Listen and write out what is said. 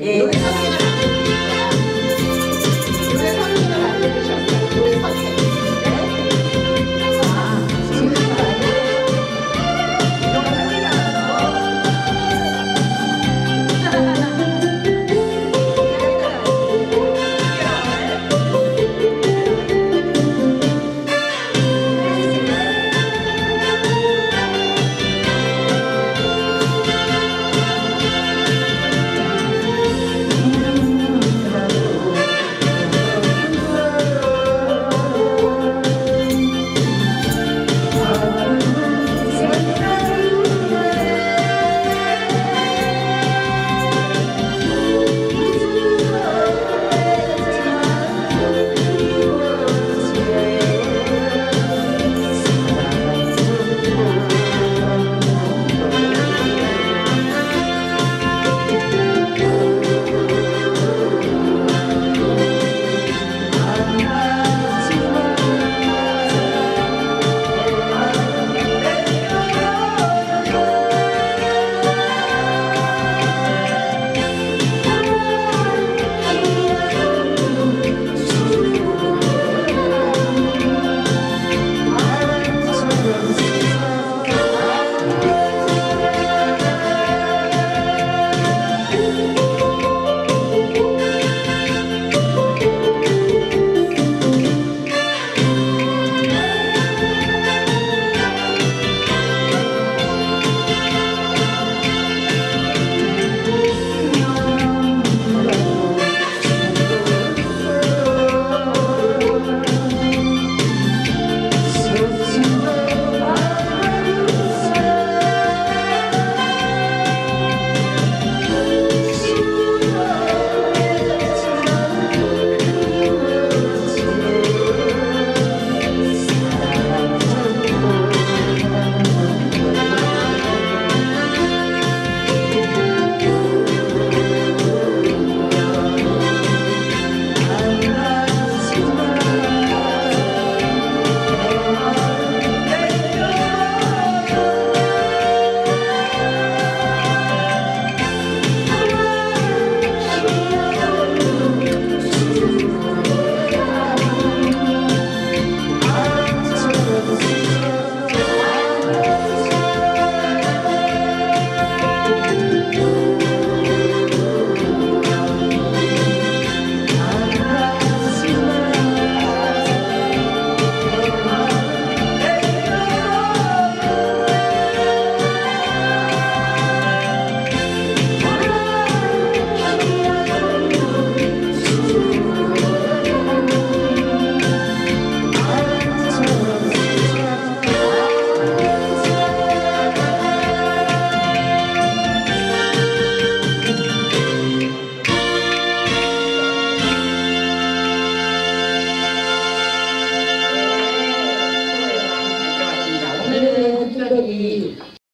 É,